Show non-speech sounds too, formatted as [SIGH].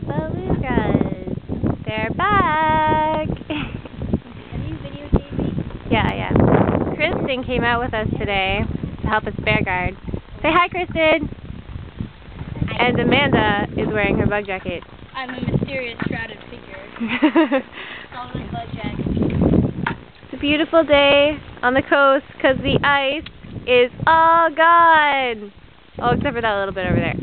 the belugas. They're back. [LAUGHS] yeah, yeah. Kristen came out with us today to help us bear guard. Say hi, Kristen. And Amanda is wearing her bug jacket. I'm a mysterious shrouded figure. [LAUGHS] it's a beautiful day on the coast because the ice is all gone. Oh, except for that little bit over there.